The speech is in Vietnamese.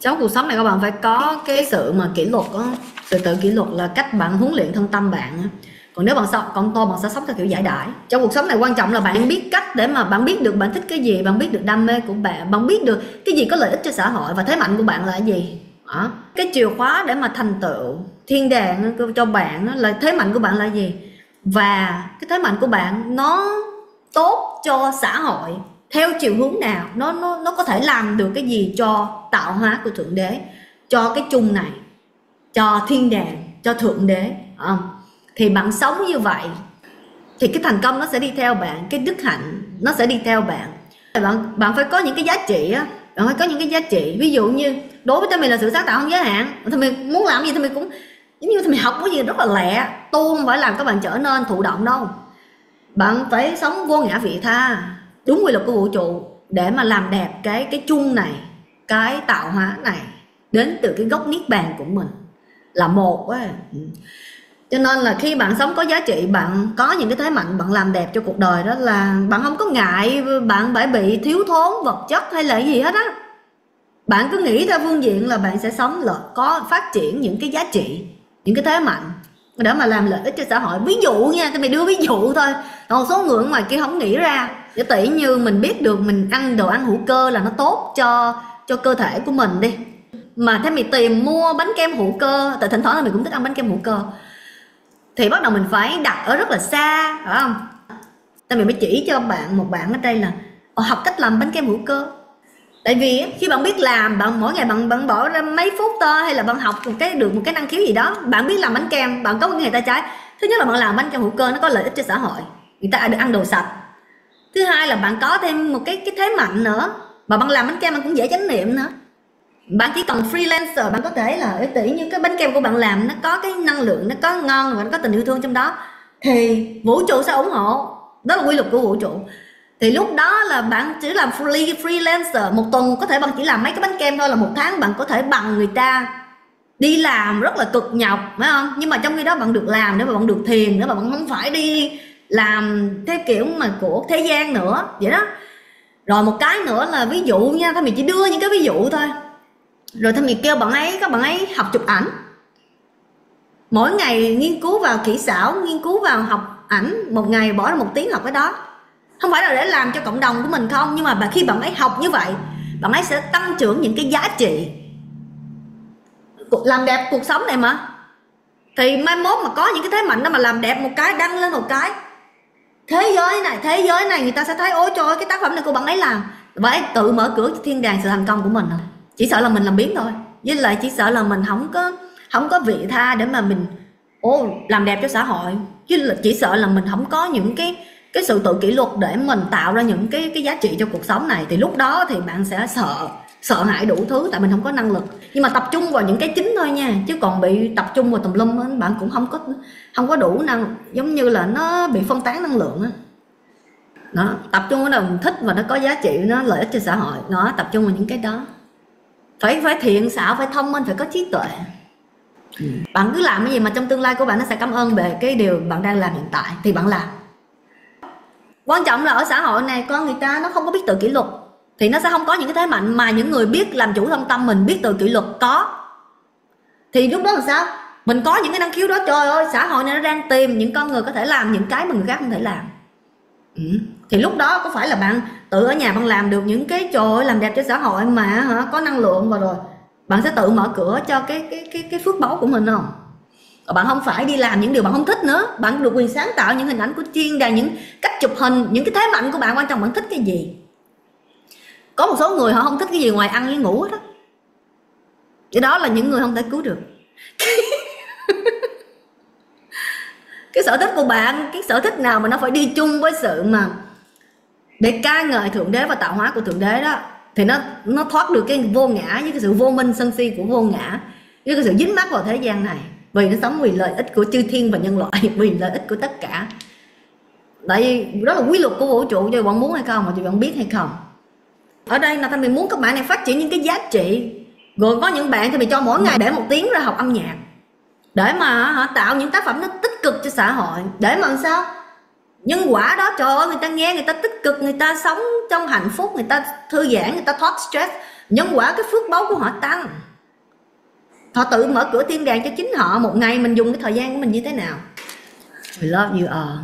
trong cuộc sống này các bạn phải có cái sự mà kỷ luật đó. sự tự kỷ luật là cách bạn huấn luyện thân tâm bạn còn nếu bạn sống còn tôi bạn sẽ sống theo kiểu giải đãi. Trong cuộc sống này quan trọng là bạn biết cách để mà bạn biết được bạn thích cái gì, bạn biết được đam mê của bạn bạn biết được cái gì có lợi ích cho xã hội và thế mạnh của bạn là cái gì. Đó. cái chìa khóa để mà thành tựu thiên đàng cho bạn là thế mạnh của bạn là gì? Và cái thế mạnh của bạn nó tốt cho xã hội theo chiều hướng nào nó nó nó có thể làm được cái gì cho tạo hóa của thượng đế cho cái chung này cho thiên đàng cho thượng đế à, thì bạn sống như vậy thì cái thành công nó sẽ đi theo bạn cái đức hạnh nó sẽ đi theo bạn. Bạn bạn phải có những cái giá trị á bạn phải có những cái giá trị. Ví dụ như đối với mình là sự sáng tạo không giới hạn. Thì mình muốn làm gì thì mình cũng giống như thì mình học cái gì rất là lẹ tu không phải làm các bạn trở nên thụ động đâu. Bạn phải sống vô ngã vị tha đúng quy luật của vũ trụ, để mà làm đẹp cái cái chung này, cái tạo hóa này, đến từ cái gốc niết bàn của mình là một quá ừ. cho nên là khi bạn sống có giá trị, bạn có những cái thế mạnh, bạn làm đẹp cho cuộc đời đó là bạn không có ngại, bạn phải bị, thiếu thốn vật chất hay là gì hết á. Bạn cứ nghĩ theo phương diện là bạn sẽ sống là có phát triển những cái giá trị, những cái thế mạnh để mà làm lợi ích cho xã hội. Ví dụ nha, tôi mày đưa ví dụ thôi. Còn một số người ngoài kia không nghĩ ra giả tỷ như mình biết được mình ăn đồ ăn hữu cơ là nó tốt cho cho cơ thể của mình đi. Mà thế mình tìm mua bánh kem hữu cơ, tại thỉnh thoảng là mình cũng thích ăn bánh kem hữu cơ. Thì bắt đầu mình phải đặt ở rất là xa, phải không? Tại mình mới chỉ cho bạn một bạn ở đây là ờ, học cách làm bánh kem hữu cơ. Tại vì khi bạn biết làm, bạn mỗi ngày bạn bạn bỏ ra mấy phút thôi, hay là bạn học một cái, được một cái năng khiếu gì đó, bạn biết làm bánh kem, bạn có một nghề tay trái. Thứ nhất là bạn làm bánh kem hữu cơ nó có lợi ích cho xã hội. Người ta được ăn đồ sạch thứ hai là bạn có thêm một cái cái thế mạnh nữa. Mà bạn làm bánh kem bạn cũng dễ chánh niệm nữa. Bạn chỉ cần freelancer, bạn có thể là tỷ như cái bánh kem của bạn làm, nó có cái năng lượng, nó có ngon, và nó có tình yêu thương trong đó. Thì vũ trụ sẽ ủng hộ. Đó là quy luật của vũ trụ. Thì lúc đó là bạn chỉ làm free, freelancer, một tuần có thể bạn chỉ làm mấy cái bánh kem thôi là một tháng bạn có thể bằng người ta đi làm rất là cực nhọc, phải không? Nhưng mà trong khi đó bạn được làm nữa mà bạn được thiền nữa mà bạn không phải đi làm theo kiểu mà của thế gian nữa. Vậy đó. Rồi một cái nữa là ví dụ nha, thôi mình chỉ đưa những cái ví dụ thôi. Rồi thôi mình kêu bạn ấy, các bạn ấy học chụp ảnh. Mỗi ngày nghiên cứu vào kỹ xảo, nghiên cứu vào học ảnh, một ngày bỏ ra một tiếng học cái đó. Không phải là để làm cho cộng đồng của mình không, nhưng mà khi bạn ấy học như vậy, bạn ấy sẽ tăng trưởng những cái giá trị. Làm đẹp cuộc sống này mà. Thì mai mốt mà có những cái thế mạnh đó mà làm đẹp một cái, đăng lên một cái thế giới này, thế giới này người ta sẽ thấy, ôi trời cái tác phẩm này của bạn ấy làm. Và ấy tự mở cửa cho thiên đàng sự thành công của mình thôi chỉ sợ là mình làm biến thôi. Với lại chỉ sợ là mình không có không có vị tha để mà mình ô làm đẹp cho xã hội. Chứ là chỉ sợ là mình không có những cái cái sự tự kỷ luật để mình tạo ra những cái cái giá trị cho cuộc sống này. Thì lúc đó thì bạn sẽ sợ sợ hãi đủ thứ, tại mình không có năng lực. Nhưng mà tập trung vào những cái chính thôi nha, chứ còn bị tập trung vào tùm lum á, bạn cũng không có không có đủ năng, giống như là nó bị phân tán năng lượng á. Nó tập trung vào đồng thích và nó có giá trị, nó lợi ích cho xã hội. Nó tập trung vào những cái đó. Phải phải thiện xảo, phải thông minh, phải có trí tuệ. Ừ. bạn cứ làm cái gì mà trong tương lai của bạn nó sẽ cảm ơn về cái điều bạn đang làm hiện tại, thì bạn làm. Quan trọng là ở xã hội này, con người ta nó không có biết tự kỷ luật thì nó sẽ không có những cái thế mạnh mà những người biết làm chủ thân tâm mình, biết từ kỷ luật có. Thì lúc đó làm sao? Mình có những cái năng khiếu đó, trời ơi, xã hội này nó đang tìm những con người có thể làm những cái mà người khác không thể làm. Ừ. thì lúc đó có phải là bạn tự ở nhà bạn làm được những cái, trời làm đẹp cho xã hội mà hả, có năng lượng và rồi. Bạn sẽ tự mở cửa cho cái cái cái cái phước báu của mình không? Bạn không phải đi làm những điều bạn không thích nữa. Bạn được quyền sáng tạo những hình ảnh của chuyên đàn những cách chụp hình, những cái thế mạnh của bạn, quan trọng bạn thích cái gì? Có một số người họ không thích cái gì ngoài ăn với ngủ hết đó cái đó là những người không thể cứu được. Cái sở thích của bạn, cái sở thích nào mà nó phải đi chung với sự mà để ca ngợi thượng đế và tạo hóa của thượng đế đó, thì nó nó thoát được cái vô ngã với cái sự vô minh sân si của vô ngã, với cái sự dính mắc vào thế gian này. Vì nó sống vì lợi ích của chư thiên và nhân loại, vì lợi ích của tất cả. Tại vì đó là quy luật của vũ trụ, cho bạn muốn hay không, mà cho bạn biết hay không ở đây là mình muốn các bạn này phát triển những cái giá trị, rồi có những bạn thì mình cho mỗi ngày để một tiếng ra học âm nhạc, để mà họ tạo những tác phẩm nó tích cực cho xã hội, để mà làm sao? Nhân quả đó, trời ơi, người ta nghe người ta tích cực, người ta sống trong hạnh phúc, người ta thư giãn, người ta thoát stress. Nhân quả cái phước báu của họ tăng. Họ tự mở cửa thiên đàng cho chính họ, một ngày mình dùng cái thời gian của mình như thế nào. We love you all.